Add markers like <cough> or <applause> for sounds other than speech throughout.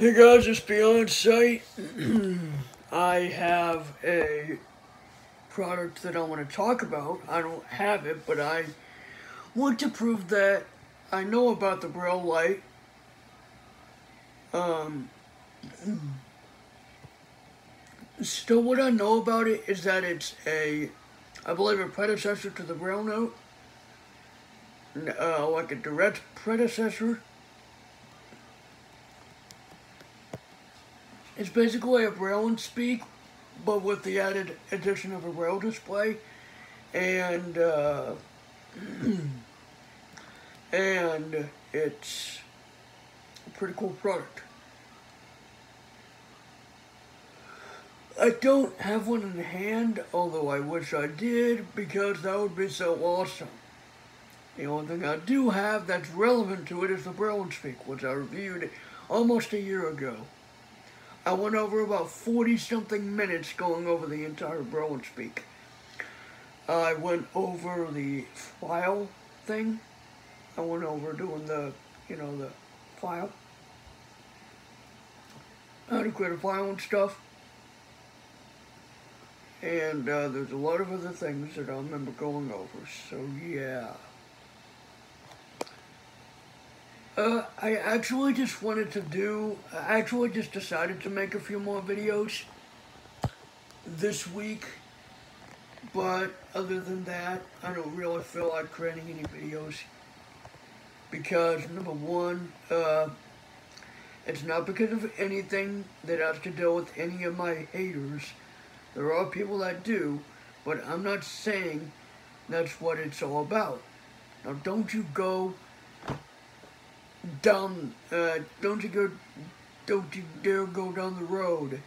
Hey guys, it's Beyond Sight. I have a product that I want to talk about. I don't have it, but I want to prove that I know about the Braille Lite. Um, <clears throat> still, what I know about it is that it's a, I believe, a predecessor to the Braille Note. Uh, like a direct predecessor. It's basically a Braille 'n Speak, but with the added addition of a braille display, and uh, <clears throat> and it's a pretty cool product. I don't have one in hand, although I wish I did, because that would be so awesome. The only thing I do have that's relevant to it is the Braille Speak, which I reviewed almost a year ago. I went over about 40 something minutes going over the entire and Speak. I went over the file thing. I went over doing the, you know, the file. How to create a file and stuff. And uh, there's a lot of other things that I remember going over. So, yeah. Uh, I actually just wanted to do, I actually just decided to make a few more videos this week. But other than that, I don't really feel like creating any videos. Because, number one, uh, it's not because of anything that has to do with any of my haters. There are people that do, but I'm not saying that's what it's all about. Now, don't you go down, uh, don't you go, don't you dare go down the road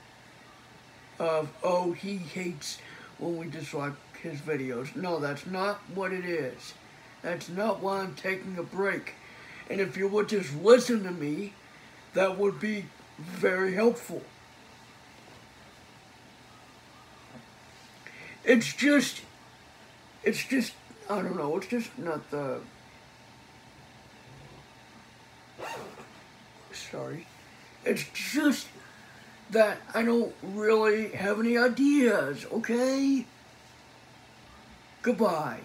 of, oh, he hates when we dislike his videos. No, that's not what it is. That's not why I'm taking a break. And if you would just listen to me, that would be very helpful. It's just, it's just, I don't know, it's just not the sorry. It's just that I don't really have any ideas, okay? Goodbye.